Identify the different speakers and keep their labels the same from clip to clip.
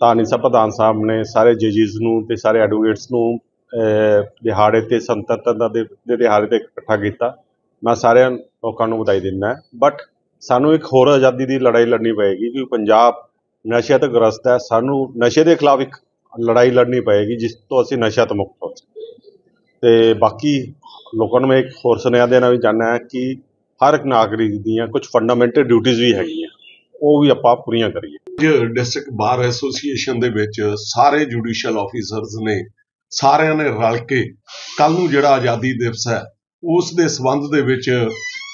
Speaker 1: ਧਾਨੀ ਸਾਹਿਬ ਪ੍ਰਧਾਨ ਸਾਹਿਬ ਨੇ ਸਾਰੇ ਜੱਜਿਸ ਨੂੰ ਤੇ ਸਾਰੇ ਐਡਵੋਕੇਟਸ ਨੂੰ ਦਿਹਾੜੇ ਤੇ ਸੰਤਤਤਾ ਦੇ ਦੇ ਦਿਹਾੜੇ ਤੇ ਇਕੱਠਾ ਕੀਤਾ। ਮੈਂ ਸਾਰਿਆਂ ਲੋਕਾਂ ਨੂੰ ਵਧਾਈ ਦਿੰਦਾ ਬਟ ਸਾਨੂੰ ਇੱਕ ਹੋਰ ਆਜ਼ਾਦੀ ਦੀ ਲੜਾਈ ਲੜਨੀ ਪਏਗੀ ਕਿ ਪੰਜਾਬ ਨਸ਼ੇ ਤੋਂ ਗ੍ਰਸਤ ਹੈ। ਸਾਨੂੰ ਨਸ਼ੇ ਦੇ ਖਿਲਾਫ ਇੱਕ ਲੜਾਈ ਲੜਨੀ ਪਏਗੀ, ਜਿਸ ਤੋਂ ਅਸੀਂ ਨਸ਼ਾ ਤੋਂ ਮੁਕਤ ਹੋ ਸਕੀਏ। ਤੇ ਬਾਕੀ ਲੋਕਾਂ ਨੂੰ ਮੈਂ ਇੱਕ ਹੋਰ ਸੁਨੇਹਾ ਦੇਣਾ ਵੀ ਚਾਹੁੰਦਾ ਹਾਂ ਕਿ ਹਰ ਇੱਕ ਨਾਗਰਿਕ ਦੀਆਂ ਕੁਝ ਫੰਡਾਮੈਂਟਲ ਡਿਊਟੀਆਂ ਵੀ ਹੈਗੀਆਂ। ਉਹ ਵੀ ਆਪਾਂ ਪੂਰੀਆਂ ਕਰੀਏ।
Speaker 2: ਡਿਸਟ੍ਰਿਕਟ ਬਾਰ ਐਸੋਸੀਏਸ਼ਨ ਦੇ ਵਿੱਚ ਸਾਰੇ ਜੁਡੀਸ਼ੀਅਲ ਆਫੀਸਰਸ ਨੇ, ਸਾਰਿਆਂ ਨੇ ਰਲ ਕੇ ਕੱਲ ਨੂੰ ਜਿਹੜਾ ਆਜ਼ਾਦੀ ਦਿਵਸ ਹੈ, ਉਸ ਦੇ ਸੰਬੰਧ ਦੇ ਵਿੱਚ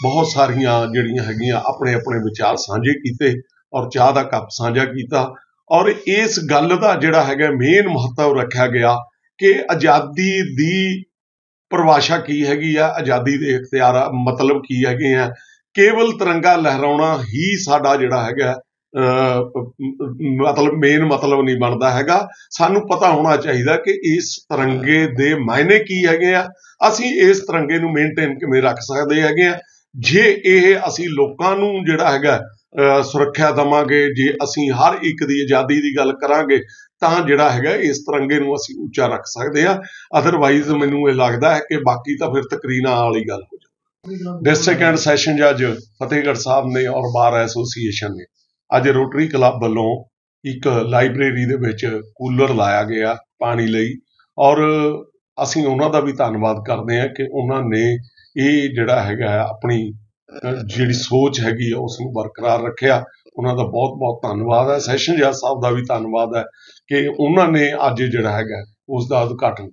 Speaker 2: ਬਹੁਤ ਸਾਰੀਆਂ ਜਿਹੜੀਆਂ ਹੈਗੀਆਂ ਆਪਣੇ ਆਪਣੇ ਵਿਚਾਰ ਸਾਂਝੇ ਕੀਤੇ ਔਰ ਚਾਹ ਦਾ ਕੱਪ ਸਾਂਝਾ ਕੀਤਾ ਔਰ ਇਸ ਗੱਲ ਦਾ ਜਿਹੜਾ ਹੈਗਾ ਮੇਨ ਮਹੱਤਵ ਰੱਖਿਆ ਗਿਆ ਕਿ ਆਜ਼ਾਦੀ ਦੀ ਪਰਿਭਾਸ਼ਾ ਕੀ ਹੈਗੀ ਆ, ਆਜ਼ਾਦੀ ਦੇ ਇਖਤਿਆਰ ਮਤਲਬ ਕੀ ਹੈਗੇ ਆ। ਕੇਵਲ ਤਿਰੰਗਾ ਲਹਿਰਾਉਣਾ ਹੀ ਸਾਡਾ ਜਿਹੜਾ ਹੈਗਾ ਮਤਲਬ ਮੇਨ ਮਤਲਬ ਨਹੀਂ ਬਣਦਾ ਹੈਗਾ। ਸਾਨੂੰ ਪਤਾ ਹੋਣਾ ਚਾਹੀਦਾ ਕਿ ਇਸ ਤਿਰੰਗੇ ਦੇ ਮਾਇਨੇ ਕੀ ਹੈਗੇ ਆ। ਅਸੀਂ ਇਸ ਤਿਰੰਗੇ ਨੂੰ ਮੇਨਟੇਨ ਕਿਵੇਂ ਰੱਖ ਸਕਦੇ ਹੈਗੇ ਆ? ਜੇ ਇਹ ਅਸੀਂ ਲੋਕਾਂ ਨੂੰ ਜਿਹੜਾ ਹੈਗਾ ਸੁਰੱਖਿਆ ਦਵਾਂਗੇ, ਜੇ ਅਸੀਂ ਹਰ ਇੱਕ ਦੀ ਆਜ਼ਾਦੀ ਦੀ ਗੱਲ ਕਰਾਂਗੇ, ਤਾਂ ਜਿਹੜਾ ਹੈਗਾ ਇਸ ਤਿਰੰਗੇ ਨੂੰ ਅਸੀਂ ਉੱਚਾ ਰੱਖ ਸਕਦੇ ਆ। ਅਦਰਵਾਈਜ਼ ਮੈਨੂੰ ਇਹ ਲੱਗਦਾ ਹੈ ਕਿ ਬਾਕੀ ਤਾਂ ਫਿਰ ਤਕਰੀਨਾ ਵਾਲੀ ਗੱਲ ਹੋ ਜਾਊ। ਡਿਸਟ੍ਰਿਕਟ ਐਂਡ ਸੈਸ਼ਨ ਜੱਜ ਫਤਿਹਗੜ੍ਹ ਸਾਹਿਬ ਨੇ ਔਰ ਬਾਰ ਐਸੋਸੀਏਸ਼ਨ ਨੇ ਅੱਜ ਰੋਟਰੀ ਕਲੱਬ ਵੱਲੋਂ ਇੱਕ ਲਾਇਬ੍ਰੇਰੀ ਦੇ ਵਿੱਚ ਕੂਲਰ ਲਾਇਆ ਗਿਆ ਪਾਣੀ ਲਈ ਔਰ ਅਸੀਂ ਉਹਨਾਂ ਦਾ ਵੀ ਧੰਨਵਾਦ ਕਰਦੇ ਹਾਂ ਕਿ ਉਹਨਾਂ ਨੇ ਇਹ ਜਿਹੜਾ ਹੈਗਾ ਆਪਣੀ ਜਿਹੜੀ ਸੋਚ ਹੈਗੀ ਆ ਉਸ ਨੂੰ ਬਰਕਰਾਰ ਰੱਖਿਆ। ਉਹਨਾਂ ਦਾ ਬਹੁਤ ਬਹੁਤ ਧੰਨਵਾਦ ਹੈ। ਸੈਸ਼ਨ ਜੱਜ ਸਾਹਿਬ ਦਾ ਵੀ ਧੰਨਵਾਦ ਹੈ ਕਿ ਉਹਨਾਂ ਨੇ ਅੱਜ ਜਿਹੜਾ ਹੈਗਾ ਉਸ ਦਾ ਉਦਘਾਟਨ